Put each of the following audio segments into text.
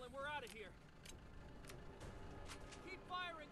and we're out of here. Keep firing,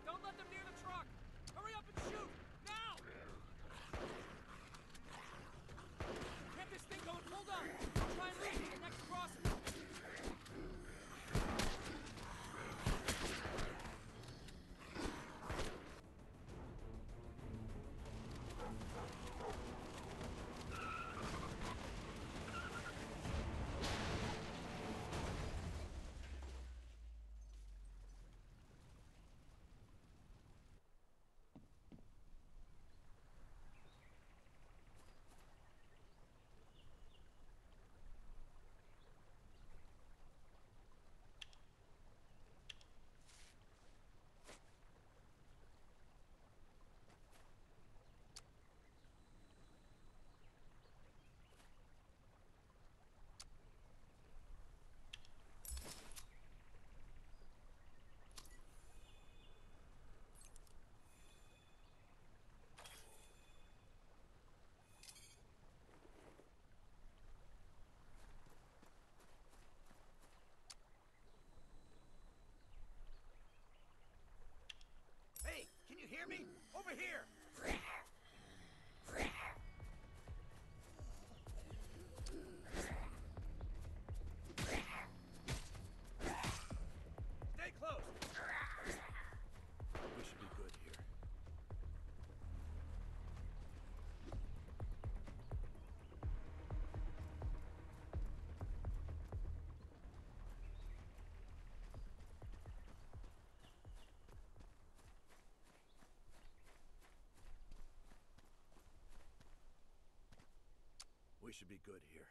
We should be good here.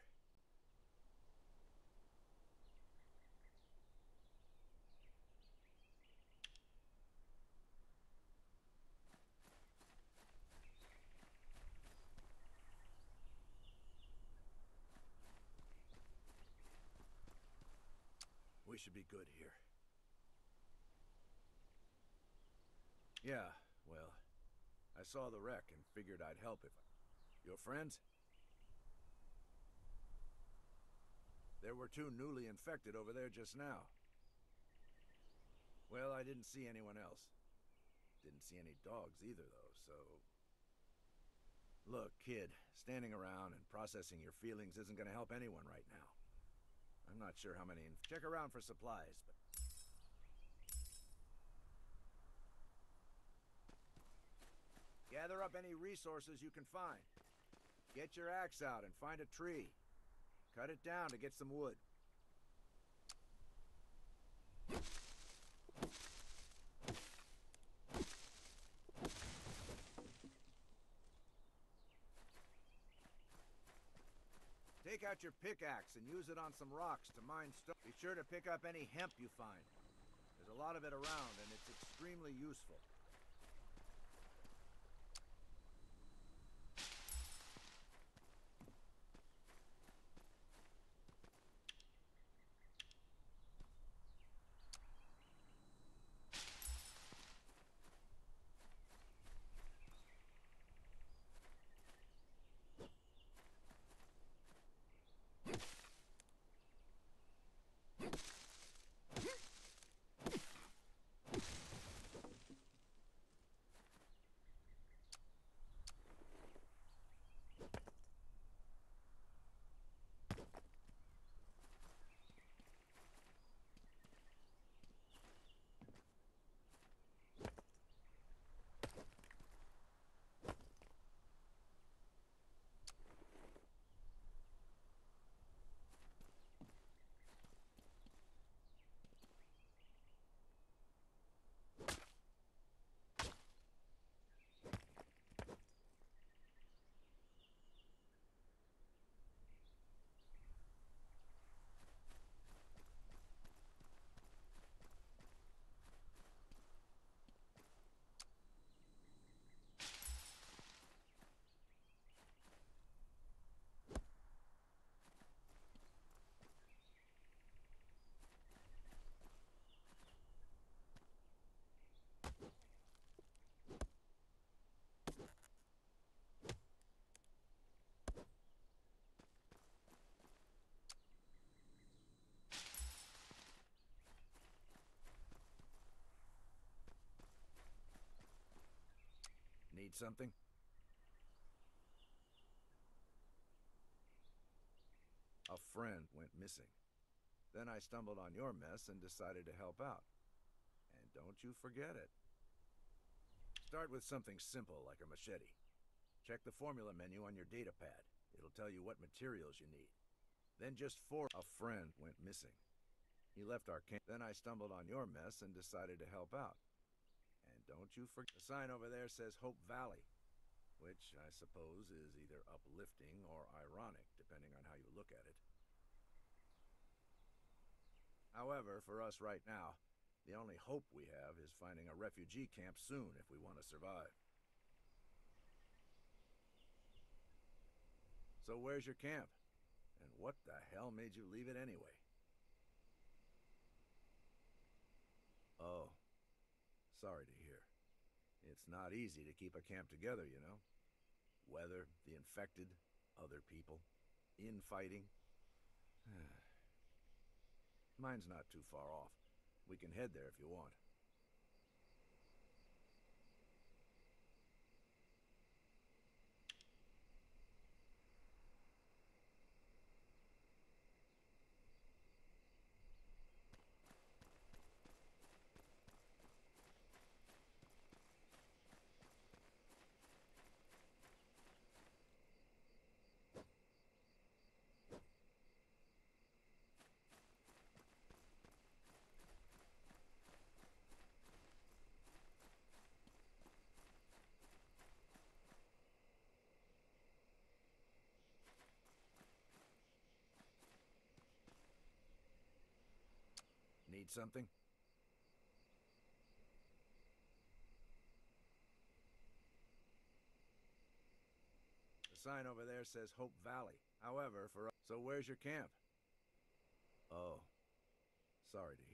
We should be good here. Yeah, well, I saw the wreck and figured I'd help if I... Your friends? There were two newly infected over there just now. Well, I didn't see anyone else. Didn't see any dogs either, though, so... Look, kid, standing around and processing your feelings isn't gonna help anyone right now. I'm not sure how many... Check around for supplies, but... Gather up any resources you can find. Get your axe out and find a tree. Cut it down to get some wood. Take out your pickaxe and use it on some rocks to mine stone. Be sure to pick up any hemp you find. There's a lot of it around, and it's extremely useful. Need something? A friend went missing. Then I stumbled on your mess and decided to help out. And don't you forget it. Start with something simple like a machete. Check the formula menu on your data pad. It'll tell you what materials you need. Then just for a friend went missing. He left our camp. Then I stumbled on your mess and decided to help out. Don't you forget, the sign over there says Hope Valley, which I suppose is either uplifting or ironic, depending on how you look at it. However, for us right now, the only hope we have is finding a refugee camp soon if we want to survive. So where's your camp? And what the hell made you leave it anyway? Oh, Sorry to hear. It's not easy to keep a camp together, you know? Weather, the infected, other people, infighting. Mine's not too far off. We can head there if you want. Need something? The sign over there says Hope Valley. However, for us so where's your camp? Oh. Sorry to